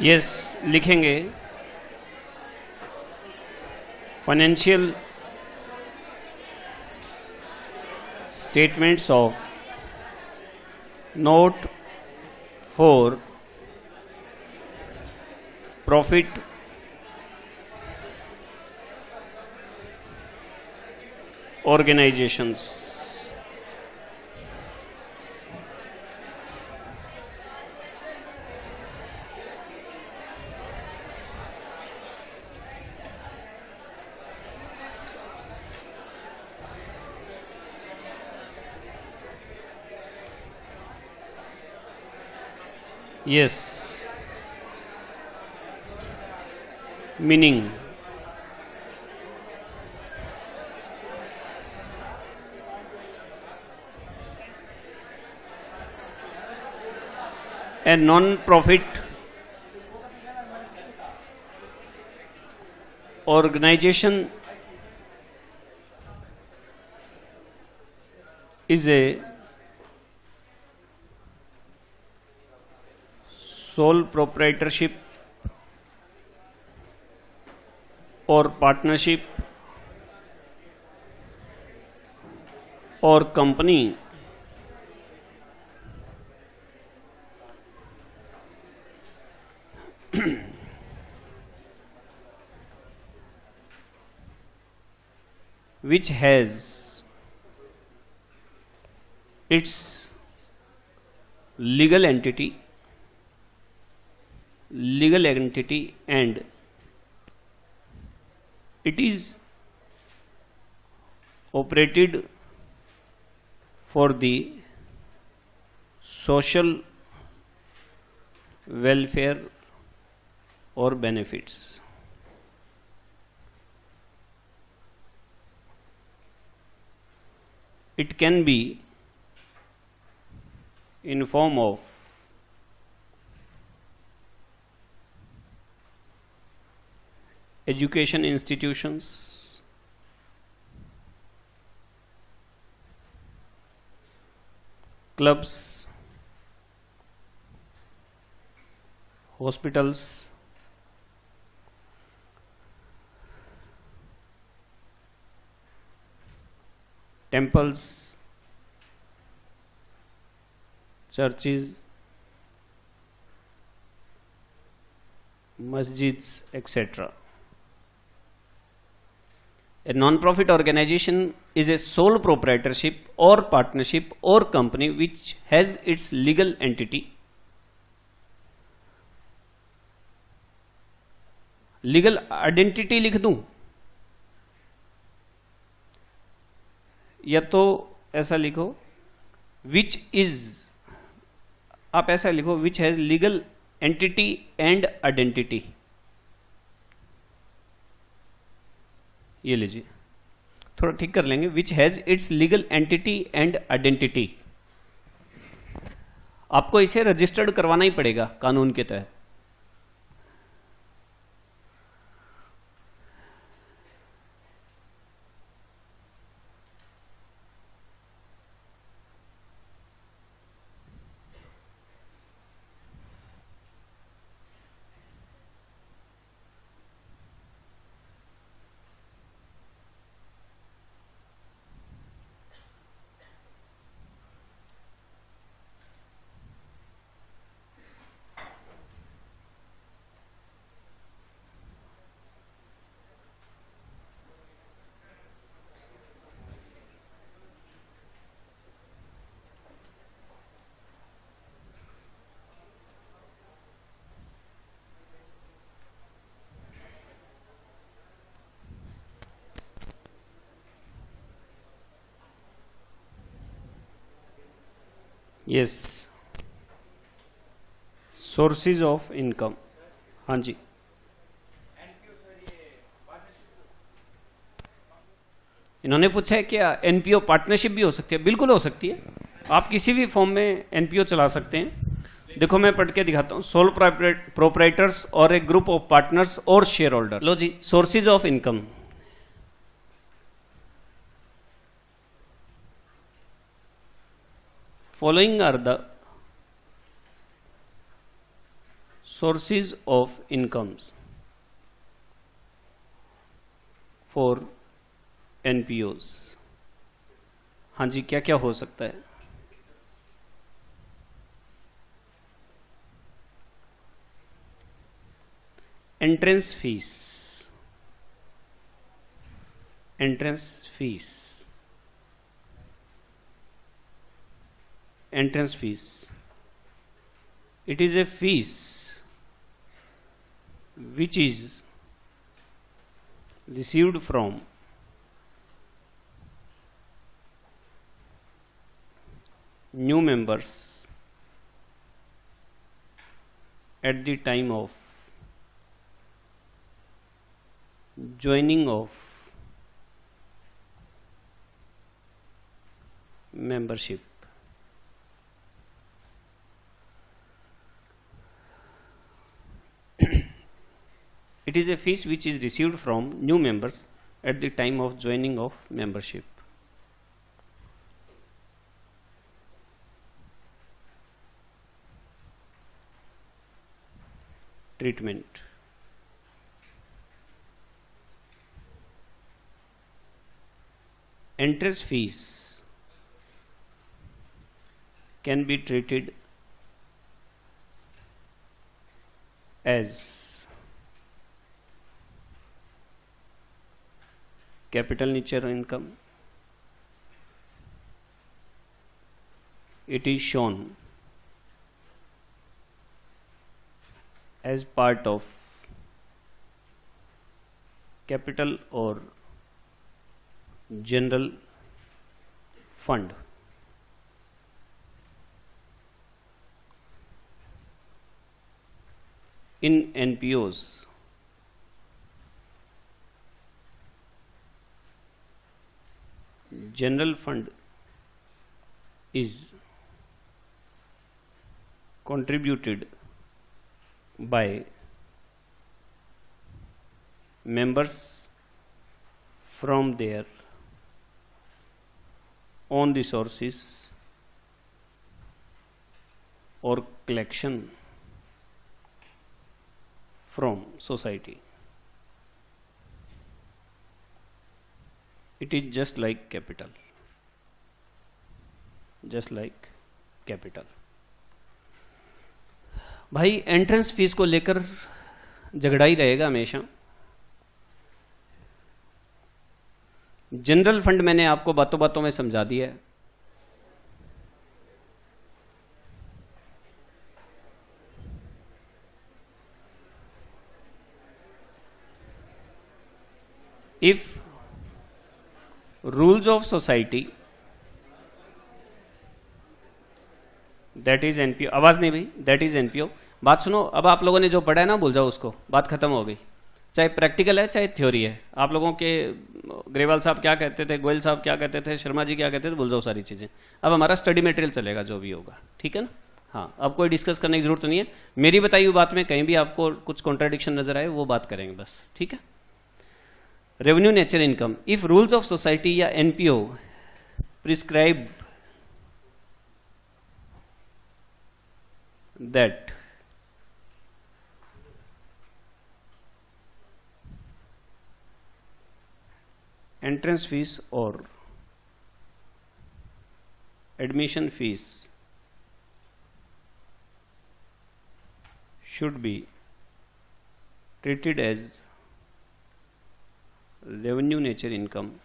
Yes लिखेंगे। Financial statements of not for profit organizations yes. Meaning? A non-profit organization is a sole proprietorship और partnership और company which has its legal entity legal entity and it is operated for the social welfare or benefits. It can be in form of education institutions? Clubs? Hospitals? Temples, churches, masjids, etc. A non-profit organization is a sole proprietorship or partnership or company which has its legal entity. Legal identity लिख दूँ या तो ऐसा लिखो which is आप ऐसा लिखो which has legal entity and identity ये लीजिए। थोड़ा ठीक कर लेंगे। Which has its legal entity and identity आपको इसे रजिस्टर्ड करवाना ही पड़ेगा कानून के तहत। यस सोर्सेज ऑफ़ इनकम हाँ जी। इन्होंने पूछा है क्या एनपीओ पार्टनरशिप भी हो सकती है? बिल्कुल हो सकती है। आप किसी भी फॉर्म में एनपीओ चला सकते हैं। देखो मैं पढ़ के दिखाता हूँ। सोल प्रोपराइटर्स और एक ग्रुप ऑफ़ पार्टनर्स और शेयर होल्डर लो जी। Sources of income following are the sources of incomes for NPOs हाँ जी क्या क्या हो सकता है entrance fees entrance fees entrance fees. It is a fees which is received from new members at the time of joining of membership It is a fees which is received from new members at the time of joining of membership. Treatment. Entrance fees can be treated as capital nature income. It is shown as part of capital or general fund. In NPOs general fund is contributed by members from their own resources or collection from society. It is just like capital. Just like capital. भाई entrance fees को लेकर झगड़ा ही रहेगा हमेशा। General fund मैंने आपको बातों बातों में समझा दिया है। If rules of society that is NPO आवाज़ नहीं भाई दैट इज़ एनपीओ बात सुनो, अब आप लोगों ने जो पढ़ा है ना, भूल जाओ उसको, बात खत्म हो गई। चाहे प्रैक्टिकल है, चाहे थ्योरी है। आप लोगों के ग्रेवाल साहब क्या कहते थे, गोयल साहब क्या कहते थे, शर्मा जी क्या कहते थे, भूल जाओ सारी चीज़ें। अब हमारा स्टडी मटेरियल चलेगा, जो भी होगा। ठीक है ना? हाँ अब कोई डिस्कस करने की ज़रूरत नहीं है। मेरी बताई हुई बात में कहीं भी आपको कुछ कॉन्ट्राडिक्शन नज़र आए, वो बात करेंगे बस। ठीक है? Revenue nature income. If rules of society या NPO prescribe that entrance fees or admission fees should be treated as revenue nature income.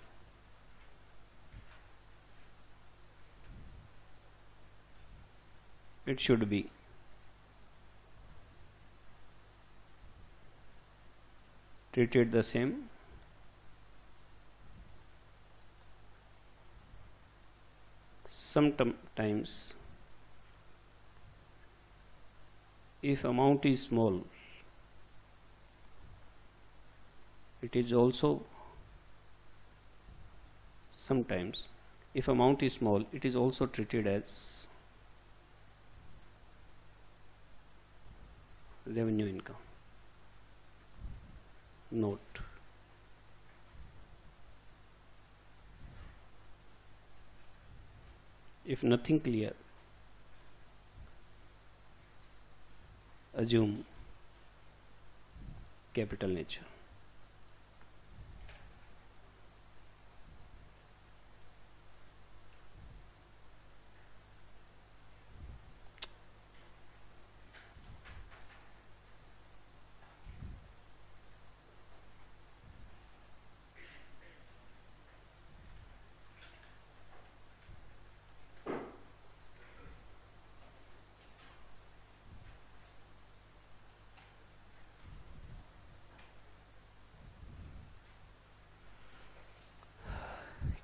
It should be. Treated the same. Sometimes if amount is small it is also sometimes if amount is small it is also treated as revenue income note if nothing clear assume capital nature.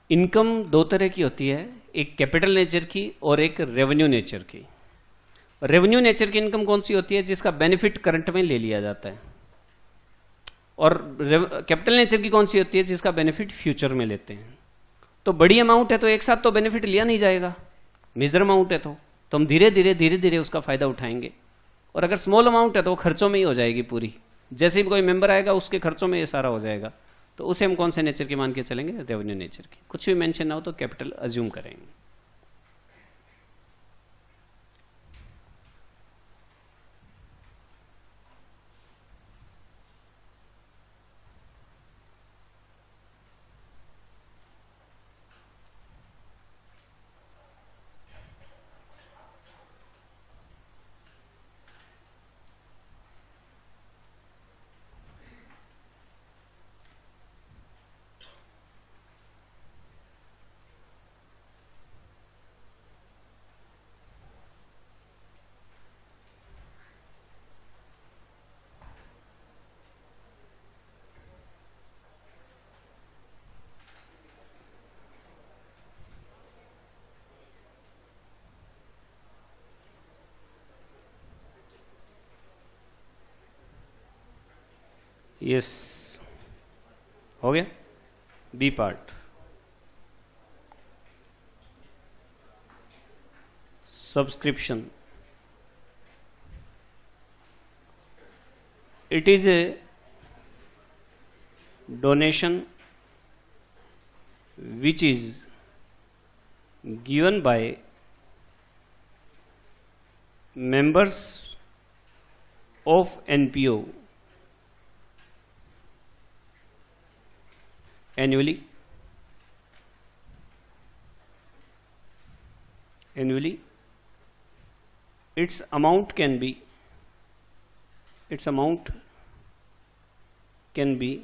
Income दो तरह की होती है, एक capital nature की और एक revenue nature की। रेवेन्यू नेचर की इनकम कौन सी होती है, जिसका बेनिफिट करंट में ले लिया जाता है। और कैपिटल नेचर की कौन सी होती है, जिसका बेनिफिट फ्यूचर में लेते हैं। तो बड़ी अमाउंट है तो एक साथ तो बेनिफिट लिया नहीं जाएगा। मेजर अमाउंट है तो तो हम धीरे धीरे धीरे धीरे उसका फ़ायदा उठाएँगे। और अगर स्मॉल अमाउंट है तो खर्चों में ही हो जाएगी पूरी। जैसे भी कोई मेंबर आएगा, उसके खर्चों में ये सारा हो जाएगा। तो उसे हम कौन से नेचर के मान के चलेंगे? रेवेन्यू नेचर की। कुछ भी मेंशन ना हो तो कैपिटल अज्यूम करेंगे। yes. Okay. B part. Subscription. It is a donation which is given by members of NPO annually? Annually? Its amount can be its amount can be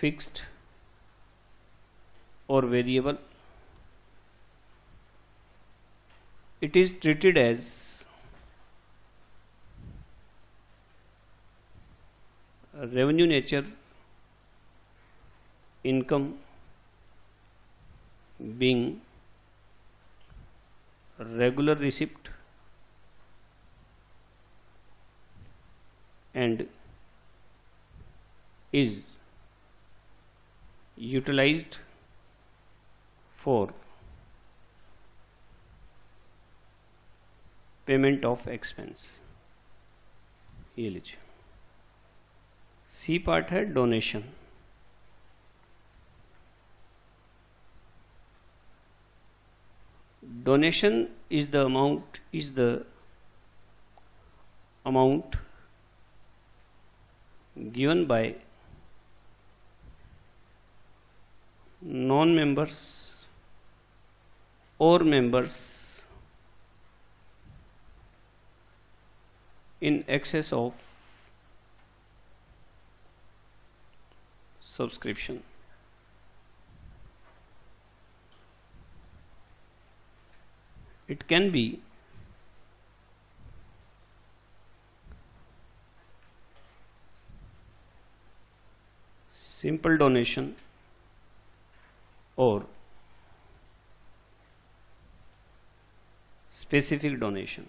fixed or variable. It is treated as revenue nature income being regular receipt and is utilized for payment of expense ये लीजिए C part है donation Donation is the amount is the amount given by non-members or members in excess of subscription it can be. Simple donation or specific donation.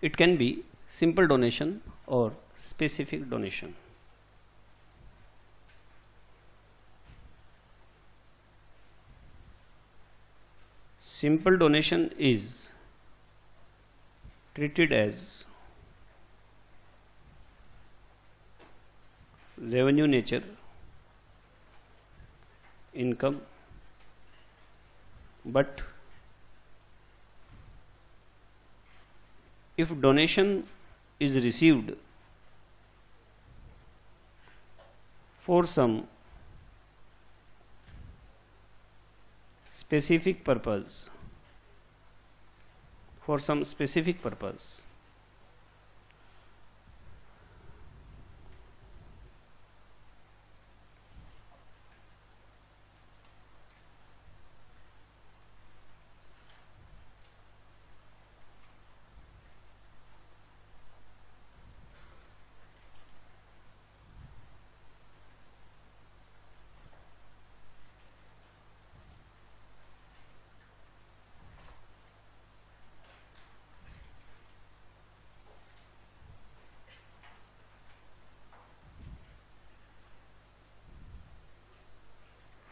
It can be simple donation or specific donation simple donation is treated as revenue nature income but if donation is received for some specific purpose. For some specific purpose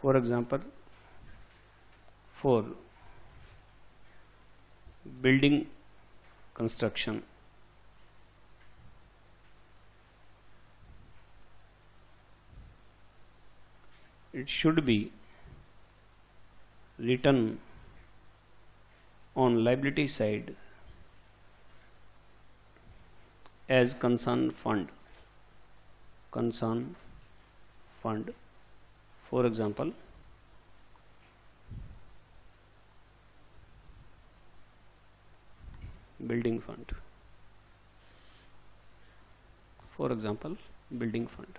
for example for building construction. It should be written on liability side as concern fund. Concern fund for example building fund. For example building fund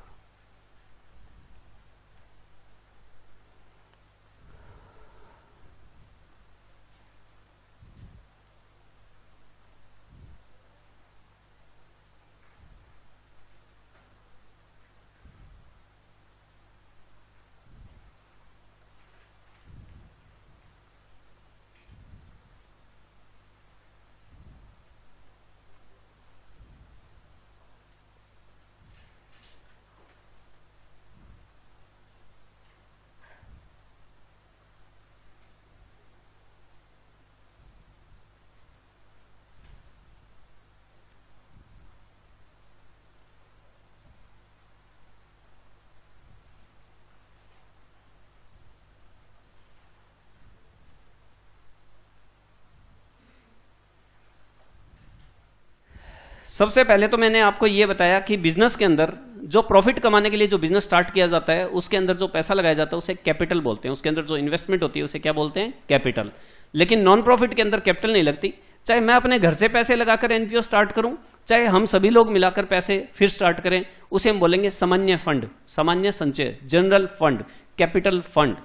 सबसे पहले तो मैंने आपको यह बताया कि business के अंदर जो प्रॉफिट कमाने के लिए जो बिज़नेस स्टार्ट किया जाता है, उसके अंदर जो पैसा लगाया जाता है, उसे कैपिटल बोलते हैं। उसके अंदर जो इन्वेस्टमेंट होती है, उसे क्या बोलते हैं? कैपिटल लेकिन नॉन प्रॉफिट के अंदर कैपिटल नहीं लगती। चाहे मैं अपने घर से पैसे लगाकर एनपीओ स्टार्ट करूँ, चाहे हम सभी लोग मिलाकर पैसे फिर स्टार्ट करें, उसे हम बोलेंगे सामान्य फंड सामान्य संचय जनरल फंड कैपिटल फंड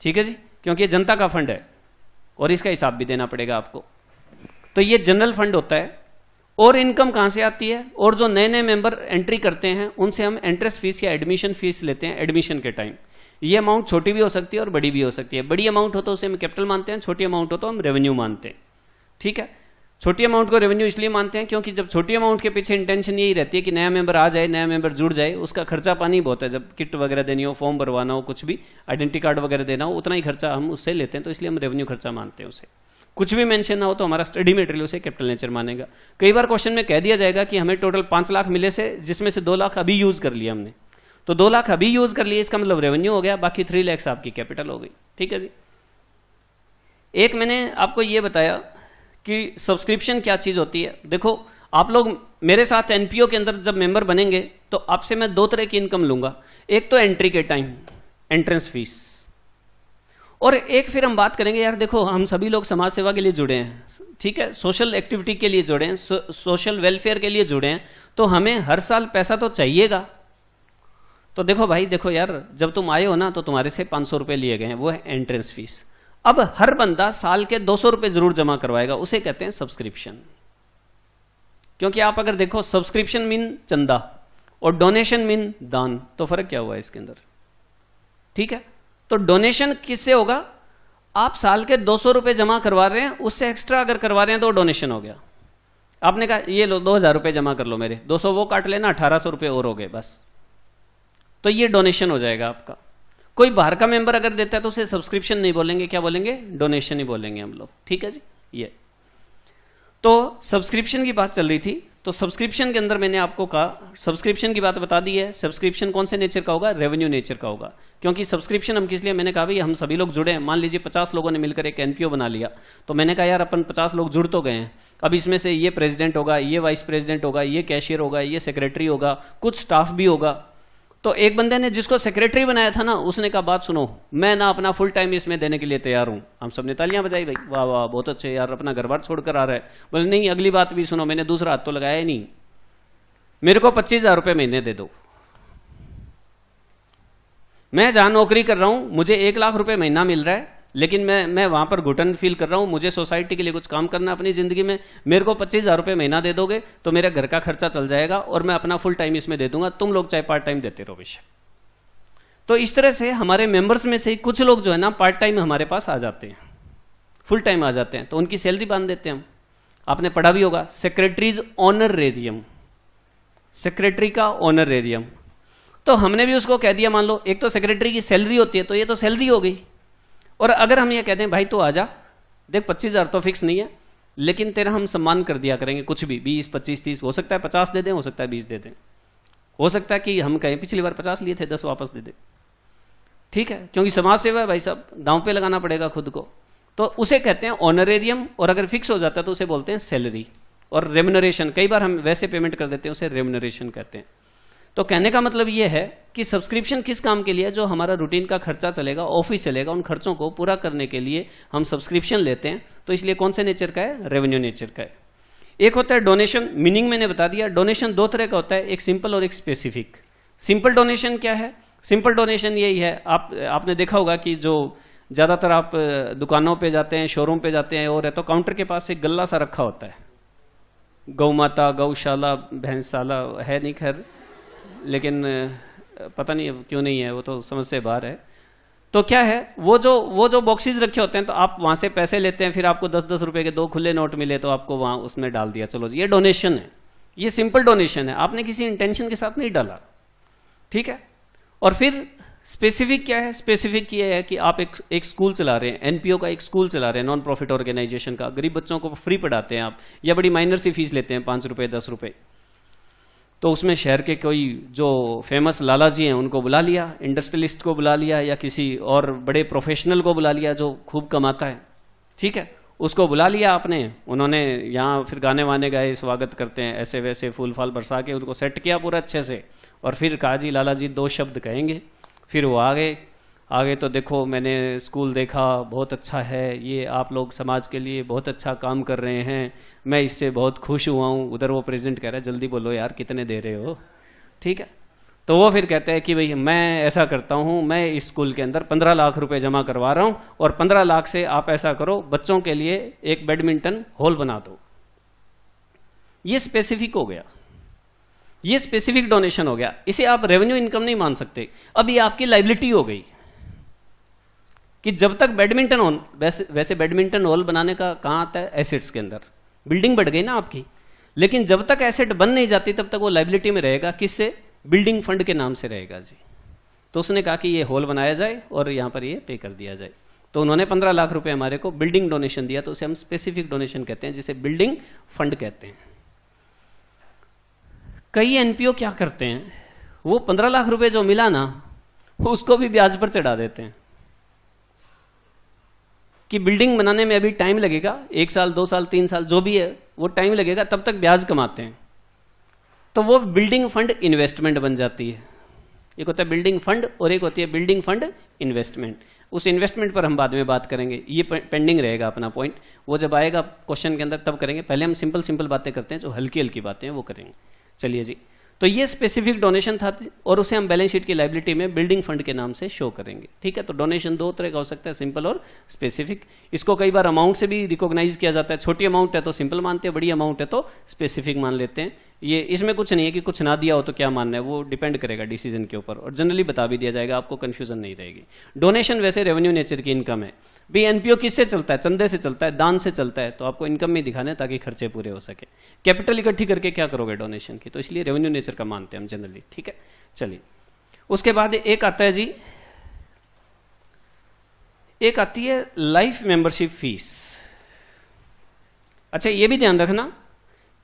ठीक है जी? क्योंकि ये जनता का फंड है और इसका हिसाब भी देना पड़ेगा आपको। तो ये जनरल फंड होता है। और इनकम कहाँ से आती है? और जो नए नए मेंबर एंट्री करते हैं, उनसे हम एंट्रेंस फ़ीस या एडमिशन फ़ीस लेते हैं एडमिशन के टाइम ये अमाउंट छोटी भी हो सकती है और बड़ी भी हो सकती है. बड़ी अमाउंट हो तो उसे हम कैपिटल मानते हैं, छोटी अमाउंट हो तो हम रेवेन्यू मानते हैं. ठीक है? छोटी अमाउंट को रेवेन्यू इसलिए मानते हैं क्योंकि जब छोटी अमाउंट के पीछे इंटेंशन यही रहती है कि नया मेंबर आ जाए, नया मेंबर जुड़ जाए, उसका खर्चा पानी बहुत है. जब किट वगैरह देनी हो फॉर्म भरवाना हो, कुछ भी आइडेंटिटी कार्ड वगैरह देना हो, उतना ही खर्चा हम उससे लेते हैं तो इसलिए हम रेवेन्यू खर्चा मानते हैं उसे. कुछ भी मेंशन ना हो तो हमारा स्टडी मेटेरियल उसे कैपिटल नेचर मानेगा। कई बार क्वेश्चन में कह दिया जाएगा कि हमें टोटल पाँच लाख मिले से, जिसमें से दो लाख अभी यूज़ कर लिया हमने। तो दो लाख अभी यूज़ कर लिया इसका मतलब रेवेन्यू हो गया, बाकी थ्री लैक्स आपकी कैपिटल हो गई। ठीक है जी? एक मैंने आपको यह बताया कि सब्सक्रिप्शन क्या चीज़ होती है। देखो, आप लोग मेरे साथ एनपीओ के अंदर जब मेंबर बनेंगे तो आपसे मैं दो तरह की इनकम लूँगा। एक तो एंट्री के टाइम एंट्रेंस फ़ीस और एक फिर हम बात करेंगे यार देखो हम सभी लोग समाज सेवा के लिए जुड़े हैं। ठीक है? सोशल एक्टिविटी के लिए जुड़े हैं सो, सोशल वेलफेयर के लिए जुड़े हैं। तो हमें हर साल पैसा तो चाहिएगा। तो देखो भाई देखो यार जब तुम आए हो ना तो तुम्हारे से पाँच सौ रुपए लिए गए हैं वो है एंट्रेंस फ़ीस अब हर बंदा साल के दो सौ रुपए ज़रूर जमा करवाएगा उसे कहते हैं सब्सक्रिप्शन क्योंकि आप अगर देखो सब्सक्रिप्शन मीन चंदा और डोनेशन मीन दान। तो फ़र्क क्या हुआ इसके अंदर? ठीक है? तो डोनेशन किससे होगा? आप साल के दो सौ रुपए जमा करवा रहे हैं, उससे एक्स्ट्रा अगर करवा रहे हैं तो डोनेशन हो गया। आपने कहा, ये लो, दो हज़ार रुपए जमा कर लो मेरे, दो सौ वो काट लेना, अठारह सौ रुपए और हो गए, बस। तो ये डोनेशन हो जाएगा आपका। कोई बाहर का मेंबर अगर देता है तो उसे सब्सक्रिप्शन नहीं बोलेंगे, क्या बोलेंगे? डोनेशन ही बोलेंगे हम लोग, ठीक है जी? ये। तो सब्सक्रिप्शन की बात चल रही थी तो सब्सक्रिप्शन के अंदर मैंने आपको कहा, सब्सक्रिप्शन की बात बता दी है, सब्सक्रिप्शन कौन से नेचर का होगा? रेवेन्यू नेचर का होगा। क्योंकि सब्सक्रिप्शन हम किस लिए? मैंने कहा, भाई, हम सभी लोग जुड़े हैं। मान लीजिए पचास लोगों ने मिलकर एक एनपीओ बना लिया। तो मैंने कहा, यार, अपन पचास लोग जुड़ तो गए हैं। अब इसमें से ये प्रेसिडेंट होगा, ये वाइस प्रेसिडेंट होगा, ये कैशियर होगा, ये सेक्रेटरी होगा, कुछ स्टाफ भी होगा। तो एक बंदे ने जिसको सेक्रेटरी बनाया था ना, उसने कहा, बात सुनो, मैं ना अपना फुल टाइम इसमें देने के लिए तैयार हूँ। हम सबने तालियाँ बजाई, भाई, वाह वाह, बहुत अच्छे यार, अपना घर बार छोड़कर आ रहा है। बोले, नहीं, अगली बात भी सुनो, मैंने दूसरा हाथ तो लगाया ही नहीं। मेरे को पच्चीस हज़ार रुपये महीने दे दो। मैं जहाँ नौकरी कर रहा हूँ, मुझे एक लाख रुपए महीना मिल रहा है, लेकिन मैं मैं वहाँ पर घुटन फील कर रहा हूँ, मुझे सोसाइटी के लिए कुछ काम करना अपनी ज़िंदगी में, मेरे को पच्चीस हज़ार रुपये महीना दे दोगे तो मेरे घर का खर्चा चल जाएगा और मैं अपना फुल टाइम इसमें दे दूँगा, तुम लोग चाहे पार्ट टाइम देते रहो विषय तो इस तरह से हमारे मेंबर्स में से कुछ लोग जो है ना पार्ट टाइम हमारे पास आ जाते हैं। फुल टाइम आ जाते हैं तो उनकी सैलरी बाँध देते हैं हम। आपने पढ़ा भी होगा सेक्रेटरीज ऑनर रेरियम सेक्रेटरी का ऑनर रेरियम तो हमने भी उसको कह दिया, मान लो, एक तो सेक्रेटरी की सैलरी होती है तो ये तो सैलरी हो गई। और अगर हम ये कहते हैं, भाई तो आ जा, देख, पच्चीस हज़ार तो फिक्स नहीं है, लेकिन तेरा हम सम्मान कर दिया करेंगे, कुछ भी, बीस, पच्चीस, तीस, हो सकता है पचास दे दें, हो सकता है बीस दे दें। हो सकता है कि हम कहें, पिछली बार पचास लिए थे, दस वापस दे दें। ठीक है, क्योंकि समाज सेवा है भाई साहब, दांव पे लगाना पड़ेगा खुद को। तो उसे कहते हैं ऑनरेरियम और अगर फिक्स हो जाता है तो उसे बोलते हैं सैलरी और रेमुनरेशन कई बार हम वैसे पेमेंट कर देते हैं, उसे रेमुनरेशन कहते हैं। तो कहने का मतलब यह है कि सब्सक्रिप्शन किस काम के लिए? जो हमारा रूटीन का खर्चा चलेगा ऑफ़िस चलेगा, उन खर्चों को पूरा करने के लिए हम सब्सक्रिप्शन लेते हैं। तो इसलिए कौन से नेचर का है? रेवेन्यू नेचर का है। एक होता है डोनेशन मीनिंग मैंने बता दिया डोनेशन दो तरह का होता है, एक सिंपल और एक स्पेसिफिक सिंपल डोनेशन क्या है? सिंपल डोनेशन यही है। आप, आपने देखा होगा कि जो ज़्यादातर आप दुकानों पे जाते हैं शोरूम पे जाते हैं, और है तो काउंटर के पास एक गल्ला सा रखा होता है। गौ माता, गौशाला भैंसशाला है नहीं खैर। लेकिन पता नहीं क्यों नहीं है, वो तो समझ से बाहर है। तो क्या है, वो जो वो जो बॉक्सेस रखे होते हैं तो आप वहाँ से पैसे लेते हैं, फिर आपको दस दस रुपए के दो खुले नोट मिले तो आपको वहाँ उसमें डाल दिया। चलो, ये डोनेशन है। ये सिंपल डोनेशन है। आपने किसी इंटेंशन के साथ नहीं डाला। ठीक है? और फिर स्पेसिफिक क्या है? स्पेसिफिक ये है कि आप एक एक स्कूल चला रहे हैं। एनपीओ का एक स्कूल चला रहे हैं नॉन प्रॉफिट ऑर्गेनाइजेशन का। गरीब बच्चों को फ्री पढ़ाते हैं आप, या बड़ी माइनर सी फ़ीस लेते हैं, पाँच रुपए, दस रुपए। तो उसमें शहर के कोई जो फ़ेमस लाला जी हैं, उनको बुला लिया इंडस्ट्रियलिस्ट को बुला लिया या किसी और बड़े प्रोफेशनल को बुला लिया जो खूब कमाता है। ठीक है? उसको बुला लिया आपने। उन्होंने यहाँ फिर गाने वाने गाए, स्वागत करते हैं, ऐसे वैसे फूल फाल बरसा के उनको सेट किया पूरा अच्छे से। और फिर कहा जी लाला जी दो शब्द कहेंगे, फिर वो आ गए। आगे तो देखो, मैंने स्कूल देखा, बहुत अच्छा है। ये आप लोग समाज के लिए बहुत अच्छा काम कर रहे हैं। मैं इससे बहुत खुश हुआ हूँ। उधर वो प्रेजेंट कह रहा है, जल्दी बोलो यार, कितने दे रहे हो? ठीक है? तो वो फिर कहते हैं कि भाई, मैं ऐसा करता हूँ, मैं इस स्कूल के अंदर पंद्रह लाख रुपए जमा करवा रहा हूँ और पंद्रह लाख से आप ऐसा करो, बच्चों के लिए एक बैडमिंटन हॉल बना दो। ये स्पेसिफिक हो गया। ये स्पेसिफिक डोनेशन हो गया। इसे आप रेवेन्यू इनकम नहीं मान सकते। ये आपकी लाइबिलिटी हो गई। कि जब तक बैडमिंटन हॉल वैसे वैसे बैडमिंटन हॉल बनाने का कहाँ आता है? एसेट्स के अंदर। बिल्डिंग बढ़ गई ना आपकी। लेकिन जब तक एसेट बन नहीं जाती, तब तक वो लाइबिलिटी में रहेगा। किससे? बिल्डिंग फंड के नाम से रहेगा जी। तो उसने कहा कि ये हॉल बनाया जाए और यहाँ पर ये पे कर दिया जाए। तो उन्होंने पंद्रह लाख रुपए हमारे को बिल्डिंग डोनेशन दिया। तो उसे हम स्पेसिफिक डोनेशन कहते हैं, जिसे बिल्डिंग फंड कहते हैं। कई एनपीओ क्या करते हैं? वो पंद्रह लाख रुपए जो मिला ना उसको भी ब्याज पर चढ़ा देते हैं। कि बिल्डिंग बनाने में अभी टाइम लगेगा, एक साल, दो साल, तीन साल, जो भी है, वो टाइम लगेगा, तब तक ब्याज कमाते हैं। तो वो बिल्डिंग फंड इन्वेस्टमेंट बन जाती है। एक होता है बिल्डिंग फंड और एक होती है बिल्डिंग फंड इन्वेस्टमेंट उस इन्वेस्टमेंट पर हम बाद में बात करेंगे। ये पेंडिंग रहेगा अपना पॉइंट वो जब आएगा क्वेश्चन के अंदर, तब करेंगे। पहले हम सिंपल सिंपल बातें करते हैं, जो हल्की हल्की बातें हैं, वो करेंगे। चलिए जी। तो ये स्पेसिफिक डोनेशन था और उसे हम बैलेंस शीट की लाइबिलिटी में बिल्डिंग फंड के नाम से शो करेंगे। ठीक है? तो डोनेशन दो तरह का हो सकता है सिंपल और स्पेसिफिक इसको कई बार अमाउंट से भी रिकॉग्नाइज किया जाता है। छोटी अमाउंट है तो सिंपल मानते हैं, बड़ी अमाउंट है तो स्पेसिफिक मान लेते हैं। ये, इसमें कुछ नहीं है कि कुछ ना दिया हो तो क्या मानना है? वो डिपेंड करेगा डिसीज़न के ऊपर। और जनरली बता भी दिया जाएगा, आपको कंफ्यूजन नहीं रहेगी। डोनेशन वैसे रेवेन्यू नेचर की इनकम है। भी एनपीओ किससे चलता है? चंदे से चलता है, दान से चलता है तो आपको इनकम में दिखाना है ताकि खर्चे पूरे हो सके। कैपिटल इकट्ठी करके क्या करोगे डोनेशन की? तो इसलिए रेवेन्यू नेचर का मानते हैं हम जनरली ठीक है? चलिए। उसके बाद एक आता है जी, एक आती है लाइफ मेंबरशिप फ़ीस अच्छा ये भी ध्यान रखना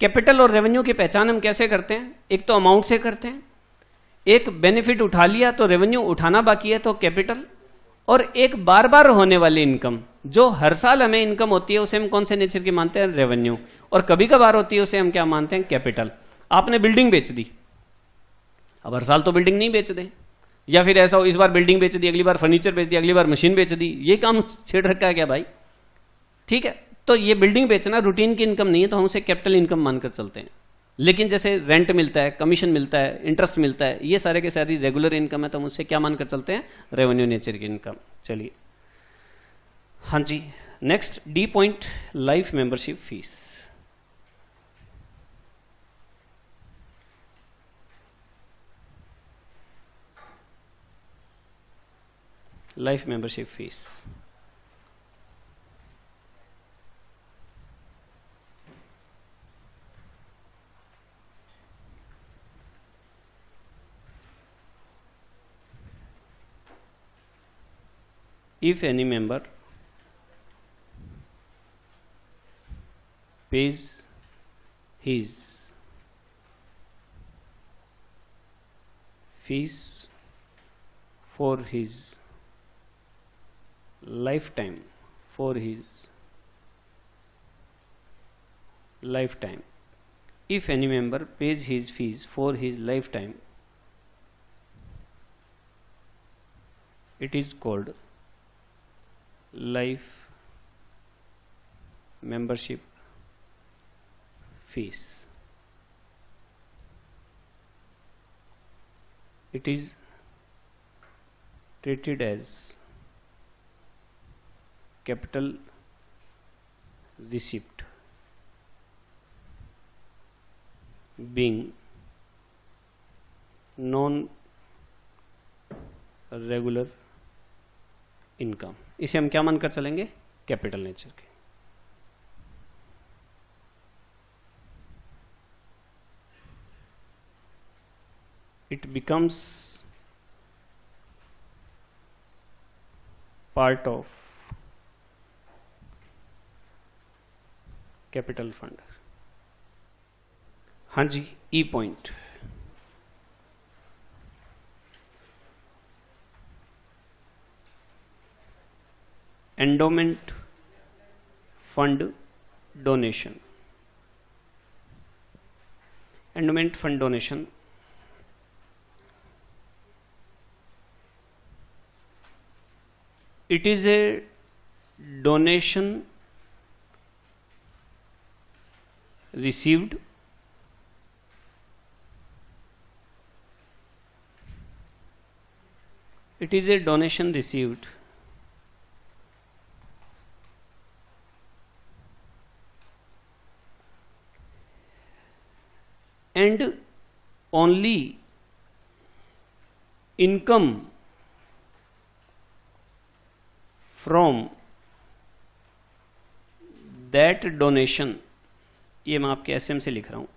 कैपिटल और रेवेन्यू की पहचान हम कैसे करते हैं? एक तो अमाउंट से करते हैं, एक बेनिफिट उठा लिया तो रेवेन्यू उठाना बाकी है तो कैपिटल और एक बार बार होने वाली इनकम, जो हर साल हमें इनकम होती है, उसे हम कौन से नेचर की मानते हैं? रेवेन्यू। और कभी कभार होती है, उसे हम क्या मानते हैं? कैपिटल। आपने बिल्डिंग बेच दी। अब हर साल तो बिल्डिंग नहीं बेच दे। या फिर ऐसा हो, इस बार बिल्डिंग बेच दी, अगली बार फर्नीचर बेच दी, अगली बार मशीन बेच दी, ये काम छेड़ रखा है क्या भाई? ठीक है तो ये बिल्डिंग बेचना रूटीन की इनकम नहीं है तो हम उसे कैपिटल इनकम मानकर चलते हैं। लेकिन जैसे रेंट मिलता है कमीशन मिलता है इंटरेस्ट मिलता है, ये सारे के सारी रेगुलर इनकम है तो हम उससे क्या मानकर चलते हैं? रेवेन्यू नेचर की इनकम चलिए। हाँ जी next D point life membership fees life membership fees. If any member pays his fees for his lifetime for his lifetime if any member pays his fees for his lifetime it is called life membership fees. It is treated as capital receipt being non regular income इसे हम क्या मानकर चलेंगे? Capital nature के। It becomes part of capital fund हाँ जी E point endowment fund donation. Endowment fund donation. It is a donation received it is a donation received and only income from that donation, ये मैं आपके SM से लिख रहा हूँ।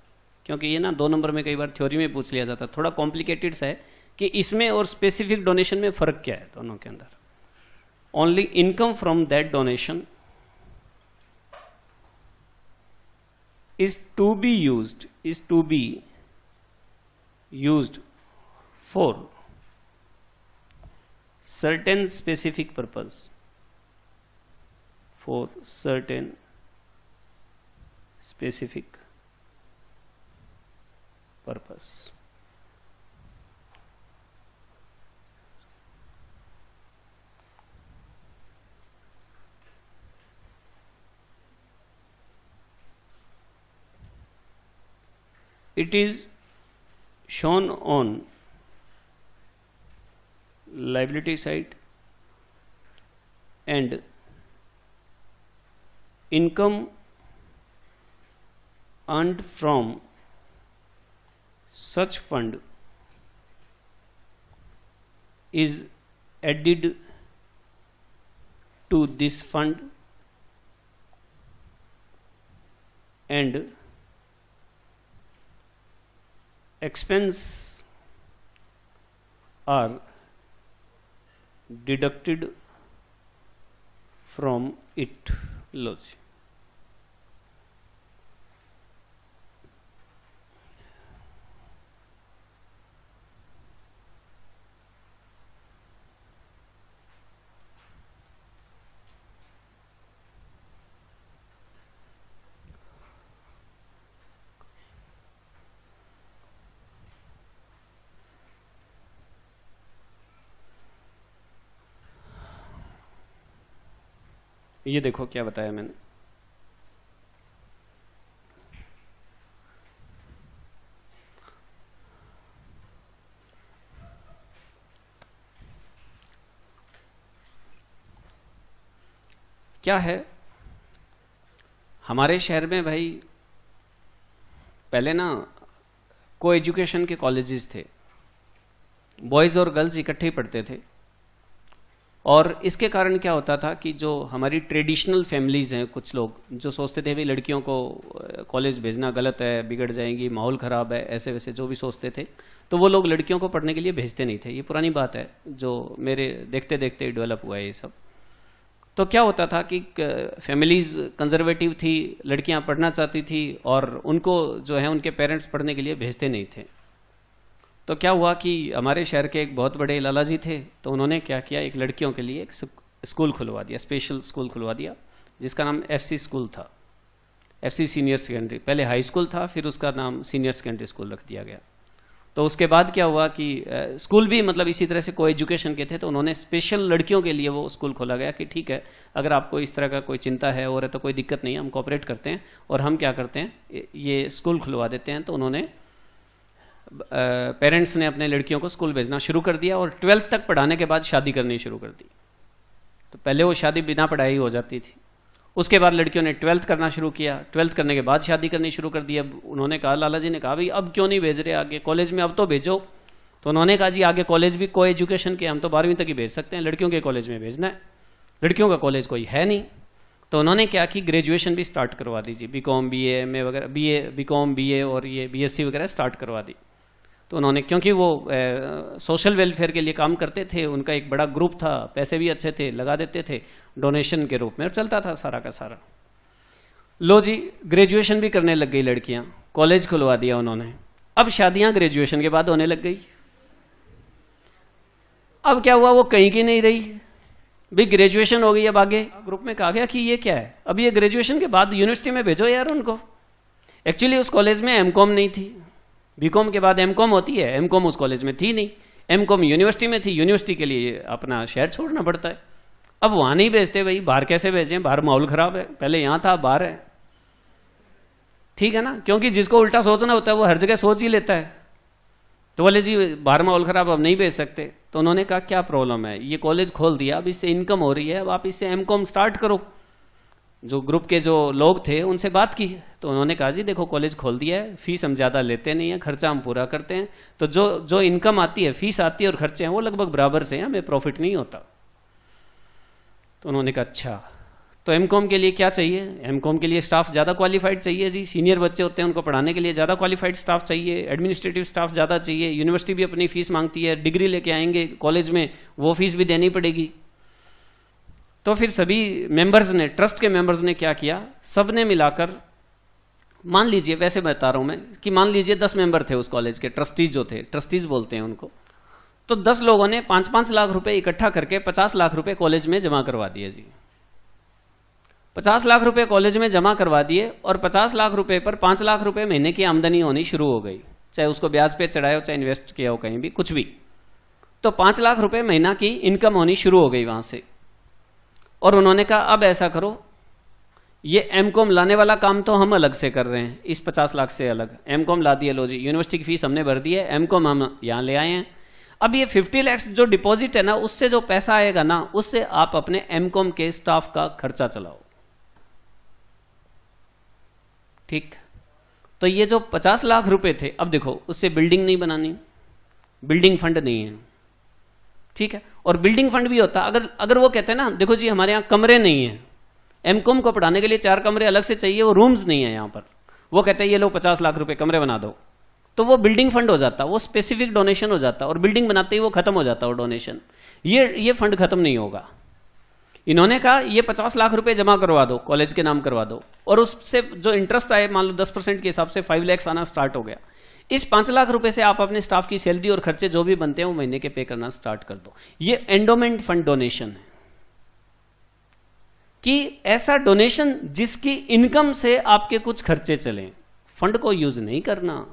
क्योंकि ये ना दो नंबर में कई बार थ्योरी में पूछ लिया जाता है। थोड़ा कॉम्प्लिकेटेड है कि इसमें और स्पेसिफिक डोनेशन में फ़र्क क्या है दोनों के अंदर। Only income from that donation is to be used is to be used for certain specific purpose for certain specific purpose. It is shown on liability side and income earned from such fund is added to this fund and expense are deducted from it. Logic ये देखो क्या बताया मैंने। क्या है? हमारे शहर में भाई, पहले ना को एजुकेशन के कॉलेजेस थे। बॉयज़ और गर्ल्स इकट्ठे ही पढ़ते थे। और इसके कारण क्या होता था कि जो हमारी ट्रेडिशनल फैमिलीज़ हैं कुछ लोग, जो सोचते थे, भाई, लड़कियों को कॉलेज भेजना गलत है, बिगड़ जाएँगी, माहौल ख़राब है, ऐसे वैसे जो भी सोचते थे तो वो लोग लड़कियों को पढ़ने के लिए भेजते नहीं थे। ये पुरानी बात है, जो मेरे देखते देखते डेवलप हुआ है ये सब। तो क्या होता था कि फैमिलीज़ कंजर्वेटिव थी, लड़कियाँ पढ़ना चाहती थी और उनको जो है उनके पेरेंट्स पढ़ने के लिए भेजते नहीं थे। तो क्या हुआ कि हमारे शहर के एक बहुत बड़े लाला जी थे तो उन्होंने क्या किया, एक लड़कियों के लिए एक स्कूल खुलवा दिया स्पेशल स्कूल खुलवा दिया, जिसका नाम एफसी स्कूल था। एफसी सीनियर सेकेंडरी पहले हाई स्कूल था, फिर उसका नाम सीनियर सेकेंडरी स्कूल रख दिया गया। तो उसके बाद क्या हुआ कि स्कूल भी मतलब इसी तरह से को एजुकेशन के थे तो उन्होंने स्पेशल लड़कियों के लिए वो स्कूल खोला गया कि ठीक है, अगर आपको इस तरह का कोई चिंता है, और है तो कोई दिक्कत नहीं है, हम कॉपरेट करते हैं, और हम क्या करते हैं ये स्कूल खुलवा देते हैं तो उन्होंने पेरेंट्स ने अपने लड़कियों को स्कूल भेजना शुरू कर दिया और ट्वेल्थ तक पढ़ाने के बाद शादी करनी शुरू कर दी। तो पहले वो शादी बिना पढ़ाई हो जाती थी। उसके बाद लड़कियों ने ट्वेल्थ करना शुरू किया। ट्वेल्थ करने के बाद शादी करनी शुरू कर दी। अब उन्होंने कहा लाला जी ने कहा, भाई, अब क्यों नहीं भेज रहे आगे? कॉलेज में अब तो भेजो। तो उन्होंने कहा, जी, आगे कॉलेज भी को एजुकेशन के, हम तो बारहवीं तक ही भेज सकते हैं। लड़कियों के कॉलेज में भेजना है। लड़कियों का कॉलेज कोई है नहीं। तो उन्होंने क्या कि ग्रेजुएशन भी स्टार्ट करवा दीजिए बी कॉम बी ए वगैरह B A B com B A और ये बी एस सी वगैरह स्टार्ट करवा दी। तो उन्होंने क्योंकि वो ए, सोशल वेलफेयर के लिए काम करते थे उनका एक बड़ा ग्रुप था पैसे भी अच्छे थे लगा देते थे डोनेशन के रूप में और चलता था सारा का सारा। लो जी ग्रेजुएशन भी करने लग गई लड़कियाँ कॉलेज खुलवा दिया उन्होंने। अब शादियाँ ग्रेजुएशन के बाद होने लग गई। अब क्या हुआ वो कहीं की नहीं रही। भी ग्रेजुएशन हो गई अब आगे। ग्रुप में कहा गया कि ये क्या है? अब ये ग्रेजुएशन के बाद यूनिवर्सिटी में भेजो यार उनको। एक्चुअली उस कॉलेज में एमकॉम नहीं थी। बीकॉम के बाद एमकॉम होती है। एमकॉम उस कॉलेज में थी नहीं। एमकॉम यूनिवर्सिटी में थी। यूनिवर्सिटी के लिए अपना शहर छोड़ना पड़ता है। अब वहाँ नहीं भेजते भाई। बाहर कैसे भेजें? बाहर माहौल खराब है। पहले यहाँ था, बाहर है। ठीक है ना? क्योंकि जिसको उल्टा सोचना होता है, वो हर जगह सोच ही लेता है। तो बोले, जी, बाहर माहौल खराब अब नहीं भेज सकते। तो उन्होंने कहा, क्या प्रॉब्लम है? ये कॉलेज खोल दिया। अब इससे इनकम हो रही है। अब आप इससे एमकॉम स्टार्ट करो। जो ग्रुप के जो लोग थे, उनसे बात की तो उन्होंने कहा, जी, देखो, कॉलेज खोल दिया है, फ़ीस हम ज़्यादा लेते नहीं है, खर्चा हम पूरा करते हैं। तो जो जो इनकम आती है, फ़ीस आती है और खर्चे हैं, वो लगभग बराबर से हैं, हमें प्रॉफिट नहीं होता। तो उन्होंने कहा अच्छा तो एमकॉम के लिए क्या चाहिए? एमकॉम के लिए स्टाफ ज़्यादा क्वालिफाइड चाहिए, जी। सीनियर बच्चे होते हैं, उनको पढ़ाने के लिए ज़्यादा क्वालिफाइड स्टाफ चाहिए एडमिनिस्ट्रेटिव स्टाफ ज़्यादा चाहिए। यूनिवर्सिटी भी अपनी फ़ीस मांगती है डिग्री लेके आएँगे कॉलेज में वो फ़ीस भी देनी पड़ेगी। तो फिर सभी मेंबर्स ने ट्रस्ट के मेंबर्स ने क्या किया? सबने मिलाकर, मान लीजिए, वैसे बता रहा हूँ मैं, कि मान लीजिए दस मेंबर थे उस कॉलेज के ट्रस्टीज जो थे ट्रस्टीज बोलते हैं उनको तो दस लोगों ने पाँच पाँच लाख रुपए इकट्ठा करके पचास लाख रुपए कॉलेज में जमा करवा दिए जी। पचास लाख रुपए कॉलेज में जमा करवा दिए और पचास लाख रुपए पर पाँच लाख रुपए महीने की आमदनी होनी शुरू हो गई, चाहे उसको ब्याज पे चढ़ाए हो, चाहे इन्वेस्ट किया हो कहीं भी, कुछ भी। तो पाँच लाख रुपए महीना की इनकम होनी शुरू हो गई वहाँ से। और उन्होंने कहा, अब ऐसा करो, ये एम कॉम लाने वाला काम तो हम अलग से कर रहे हैं, इस पचास लाख से अलग। एम कॉम ला दिया, लो जी। यूनिवर्सिटी की फ़ीस हमने भर दी है एम कॉम हम यहाँ ले आए हैं। अब ये फिफ्टी लैक्स जो डिपॉजिट है ना, उससे जो पैसा आएगा ना, उससे आप अपने एम कॉम के स्टाफ का खर्चा चलाओ। ठीक? तो ये जो पचास लाख रुपए थे, अब देखो, उससे बिल्डिंग नहीं बनानी बिल्डिंग फंड नहीं है। ठीक है? और बिल्डिंग फंड भी होता। अगर अगर वो कहते हैं ना, देखो जी, हमारे यहाँ कमरे नहीं है। एमकॉम को पढ़ाने के लिए चार कमरे अलग से चाहिए, वो रूम्स नहीं है यहाँ पर। वो कहते हैं, ये लोग पचास लाख रुपए कमरे बना दो। तो वो बिल्डिंग फंड हो जाता, वो स्पेसिफिक डोनेशन हो जाता, और बिल्डिंग बनाते ही वो खत्म हो जाता वो डोनेशन ये ये फंड खत्म नहीं होगा। इन्होंने कहा, ये पचास लाख रुपए जमा करवा दो कॉलेज के नाम करवा दो। और उससे जो इंटरेस्ट आए, मान लो दस परसेंट के हिसाब से फाइव लैक्स आना स्टार्ट हो गया। इस पाँच लाख रुपए से आप अपने स्टाफ की सैलरी और खर्चे जो भी बनते हैं वो महीने के पे करना स्टार्ट कर दो। ये एंडोमेंट फंड डोनेशन है। कि ऐसा डोनेशन जिसकी इनकम से आपके कुछ खर्चे चले। फंड को यूज़ नहीं करना।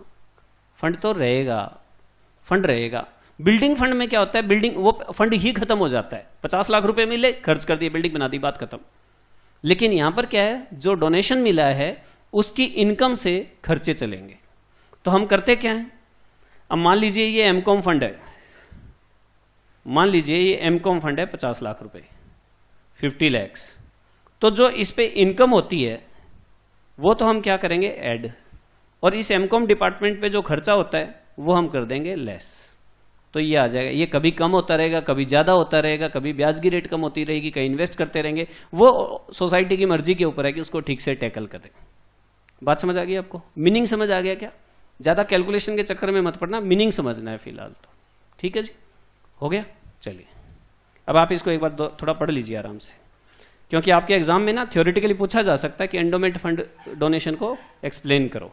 फंड तो रहेगा। फंड रहेगा। बिल्डिंग फंड में क्या होता है? बिल्डिंग, वो फंड ही खत्म हो जाता है। पचास लाख रुपए मिले, खर्च कर दिए, बिल्डिंग बना दी, बात खत्म। लेकिन यहाँ पर क्या है? जो डोनेशन मिला है, उसकी इनकम से खर्चे चलेंगे। तो हम करते क्या है? अब मान लीजिए ये एमकॉम फंड है। मान लीजिए ये एमकॉम फंड है पचास लाख रुपए फिफ्टी लैक्स तो जो इस पे इनकम होती है, वो तो हम क्या करेंगे? ऐड और इस एमकॉम डिपार्टमेंट पे जो खर्चा होता है, वो हम कर देंगे लेस तो ये आ जाएगा। ये कभी कम होता रहेगा, कभी ज़्यादा होता रहेगा, कभी ब्याज की रेट कम होती रहेगी, कहीं इन्वेस्ट करते रहेंगे। वो सोसाइटी की मर्ज़ी के ऊपर है कि उसको ठीक से टैकल करें। बात समझ आ गई आपको? मीनिंग समझ आ गया क्या? ज़्यादा कैलकुलेशन के चक्कर में मत पड़ना मीनिंग समझना है फ़िलहाल तो। ठीक है जी? हो गया? चलिए। अब आप इसको एक बार थोड़ा पढ़ लीजिए आराम से। क्योंकि आपके एग्ज़ाम में ना थ्योरेटिकली पूछा जा सकता है कि एंडोमेंट फंड डोनेशन को एक्सप्लेन करो।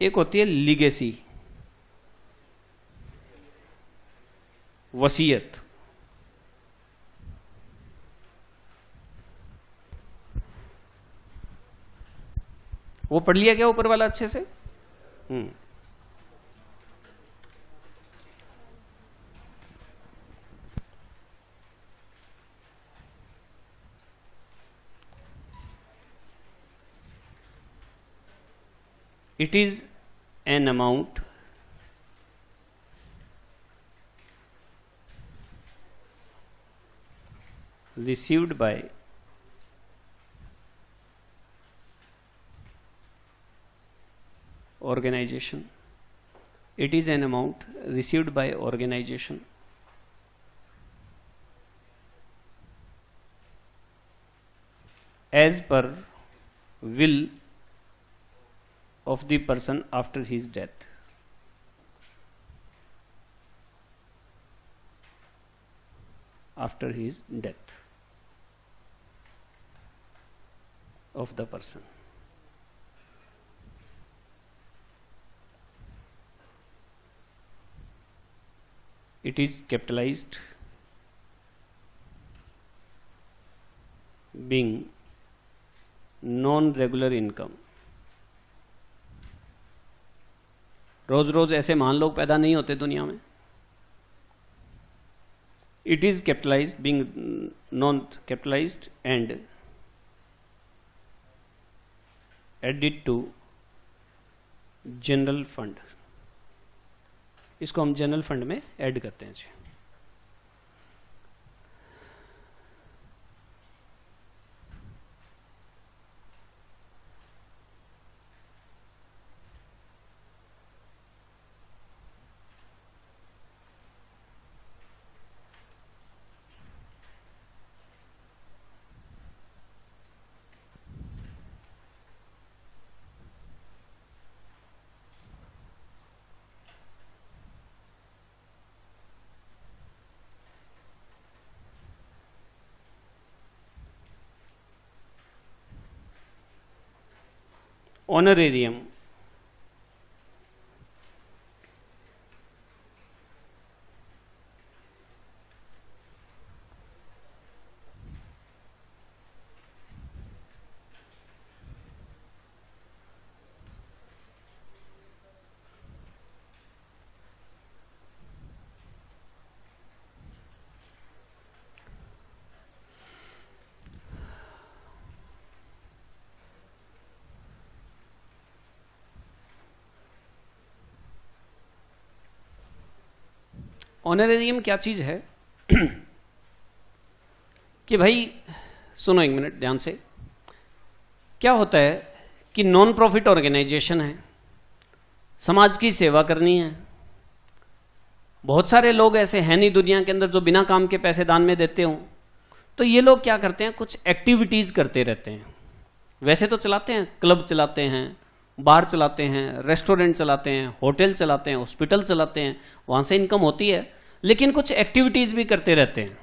एक होती है लिगेसी वसीयत। वो पढ़ लिया क्या ऊपर वाला अच्छे से? हम्म। It is an amount received by organization. It is an amount received by organization. As per will of the person after his death. After his death of the person. It is capitalized being non regular income रोज रोज ऐसे महान लोग पैदा नहीं होते दुनिया में it is capitalise being non capitalise and added to general fund इसको हम जनरल फंड में ऐड करते हैं जी। Honorarium ऑनरेरियम क्या चीज़ है? कि भाई, सुनो एक मिनट ध्यान से। क्या होता है कि नॉन प्रॉफिट ऑर्गेनाइजेशन है, समाज की सेवा करनी है। बहुत सारे लोग ऐसे हैं नहीं दुनिया के अंदर जो बिना काम के पैसे दान में देते हो। तो ये लोग क्या करते हैं? कुछ एक्टिविटीज़ करते रहते हैं। वैसे तो चलाते हैं क्लब चलाते हैं बार चलाते हैं रेस्टोरेंट चलाते हैं होटल चलाते हैं हॉस्पिटल चलाते हैं। वहाँ से इनकम होती है। लेकिन कुछ एक्टिविटीज़ भी करते रहते हैं।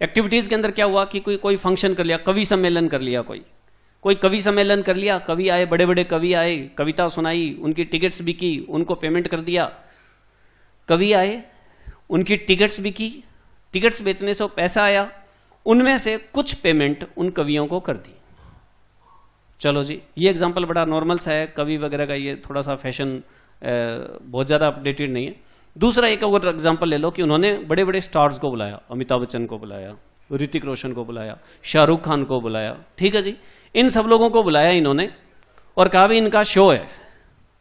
एक्टिविटीज़ के अंदर क्या हुआ कि कोई कोई फ़ंक्शन कर लिया, कवि सम्मेलन कर लिया कोई। कोई कवि सम्मेलन कर लिया, कवि आए बड़े बड़े कवि आए, कविता सुनाई, उनकी टिकट्स भी की, उनको पेमेंट कर दिया। कवि आए, उनकी टिकट्स भी की टिकट्स बेचने से पैसा आया, उनमें से कुछ पेमेंट उन कवियों को कर दी। चलो जी, ये एग्ज़ाम्पल बड़ा नॉर्मल सा है, कवि वगैरह का ये थोड़ा सा फ़ैशन बहुत ज़्यादा अपडेटेड नहीं है। दूसरा एक अगर एग्ज़ाम्पल ले लो कि उन्होंने बड़े बड़े स्टार्स को बुलाया, अमिताभ बच्चन को बुलाया, ऋतिक रोशन को बुलाया, शाहरुख खान को बुलाया, ठीक है जी? इन सब लोगों को बुलाया इन्होंने और कहा भी इनका शो है।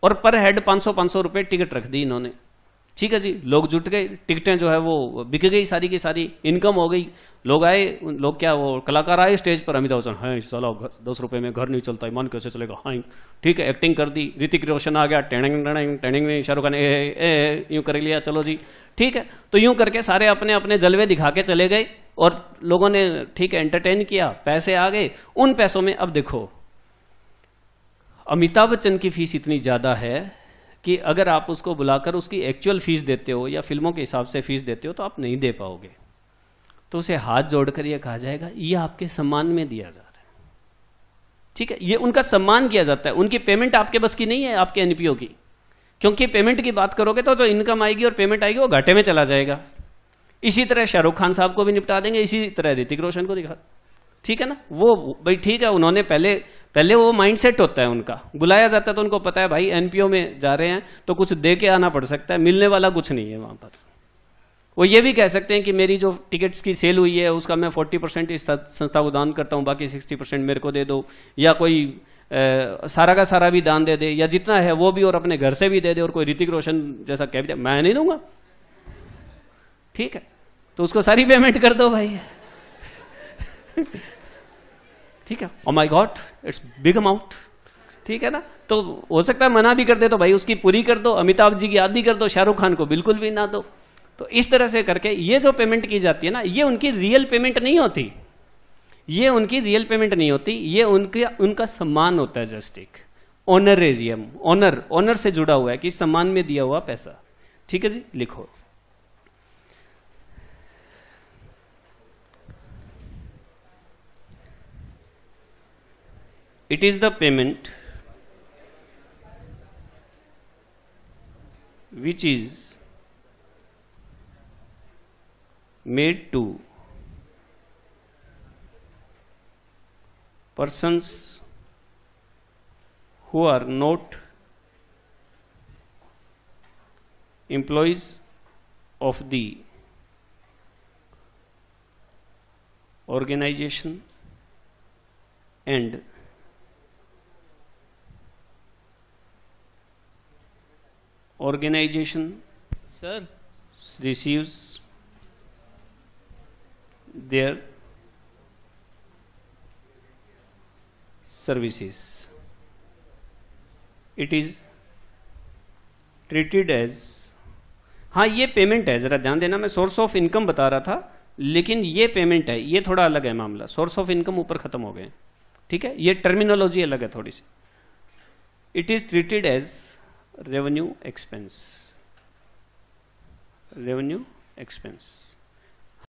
और पर हेड 500 500 रुपए टिकट रख दी इन्होंने। ठीक है जी, लोग जुट गए, टिकटें जो है वो बिक गई, सारी की सारी इनकम हो गई। लोग आए, लोग क्या, वो कलाकार आए स्टेज पर, अमिताभ बच्चन हाँ चलो दस रुपए में घर नहीं चलता मन कैसे चलेगा? हाँ ठीक है एक्टिंग कर दी, ऋतिक रोशन आ गया टेनिंग टेनिंग में शाहरुख खान, ए यूँ कर लिया, चलो जी। ठीक है तो यूँ करके सारे अपने अपने जलवे दिखा के चले गए और लोगों ने, ठीक है एंटरटेन किया, पैसे आ गए। उन पैसों में, अब देखो, अमिताभ बच्चन की फ़ीस इतनी ज़्यादा है कि अगर आप उसको बुलाकर उसकी एक्चुअल फ़ीस देते हो या फ़िल्मों के हिसाब से फ़ीस देते हो तो आप नहीं दे पाओगे। तो उसे हाथ जोड़कर यह कहा जाएगा यह आपके सम्मान में दिया जा रहा है। ठीक है? ये उनका सम्मान किया जाता है। उनकी पेमेंट आपके बस की नहीं है, आपके एनपीओ की। क्योंकि पेमेंट की बात करोगे तो जो इनकम आएगी और पेमेंट आएगी, वो घाटे में चला जाएगा। इसी तरह शाहरुख खान साहब को भी निपटा देंगे, इसी तरह ऋतिक रोशन को दिखा। ठीक है ना? वो, भाई ठीक है, उन्होंने पहले पहले वो माइंडसेट होता है उनका। बुलाया जाता है तो उनको पता है भाई एनपीओ में जा रहे हैं तो कुछ दे के आना पड़ सकता है मिलने वाला कुछ नहीं है वहाँ पर। वो ये भी कह सकते हैं कि मेरी जो टिकट्स की सेल हुई है उसका मैं 40 परसेंट इस संस्था को दान करता हूँ बाकी 60 परसेंट मेरे को दे दो या कोई आ, सारा का सारा भी दान दे दे या जितना है वो भी और अपने घर से भी दे दे और कोई ऋतिक रोशन जैसा कह भी मैं नहीं दूँगा। ठीक है? तो उसको सारी पेमेंट कर दो भाई। ठीक है? ओ my God it's big amount ठीक है ना? तो हो सकता है मना भी कर दे तो भाई उसकी पूरी कर दो, अमिताभ जी की आदि कर दो, शाहरुख खान को बिल्कुल भी ना दो। तो इस तरह से करके ये जो पेमेंट की जाती है ना, ये उनकी रियल पेमेंट नहीं होती। ये उनकी रियल पेमेंट नहीं होती, ये उनके, उनका सम्मान होता है जस्ट एक। ऑनरेरियम ऑनर ऑनर से जुड़ा हुआ है कि सम्मान में दिया हुआ पैसा। ठीक है जी? लिखो। It is the payment which is made to persons who are not employees of the organization and organization sir receives their services it is treated as हाँ ये पेमेंट है जरा ध्यान देना मैं सोर्स ऑफ़ इनकम बता रहा था लेकिन ये पेमेंट है ये थोड़ा अलग है मामला। सोर्स ऑफ़ इनकम ऊपर खत्म हो गए। ठीक है? ये टर्मिनोलॉजी अलग है थोड़ी सी। It is treated as revenue expense. Revenue expense